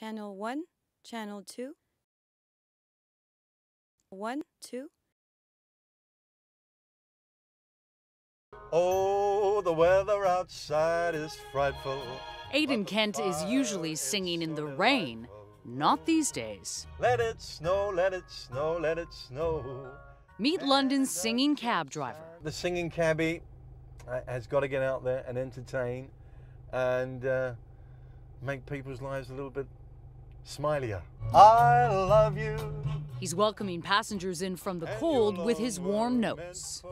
Channel 1, Channel 2. 1, 2. Oh, the weather outside is frightful. Aiden Kent is usually singing in the rain. Not these days. Let it snow, let it snow, let it snow. Meet London's singing cab driver. The singing cabbie uh, has got to get out there and entertain and uh, make people's lives a little bit smilier. I love you. He's welcoming passengers in from the cold with his warm notes.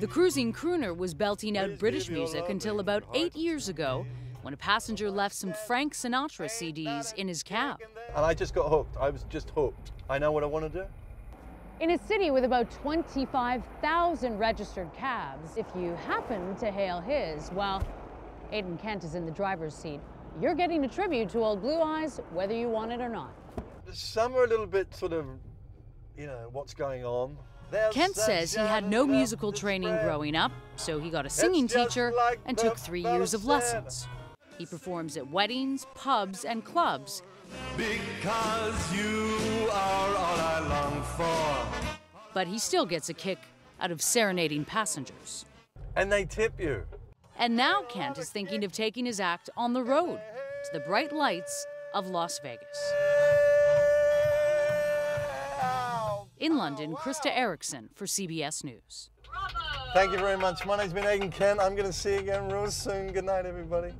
The cruising crooner was belting out British music until about eight years ago when a passenger left some Frank Sinatra CDs in his cab. And I just got hooked. I was just hooked. I know what I want to do. In a city with about 25,000 registered cabs, if you happen to hail his, well, Aiden Kent is in the driver's seat. You're getting a tribute to Old Blue Eyes, whether you want it or not. Some are a little bit sort of, you know, what's going on. There's Kent says he had no musical training spread. growing up, so he got a singing teacher like and took three years of lessons. He performs at weddings, pubs, and clubs, Because you are all I long for. but he still gets a kick out of serenading passengers. And they tip you. And now Kent is thinking of taking his act on the road to the bright lights of Las Vegas. In London, Krista Erickson for CBS News. Thank you very much. My name's been Aiden Kent. I'm going to see you again real soon. Good night, everybody.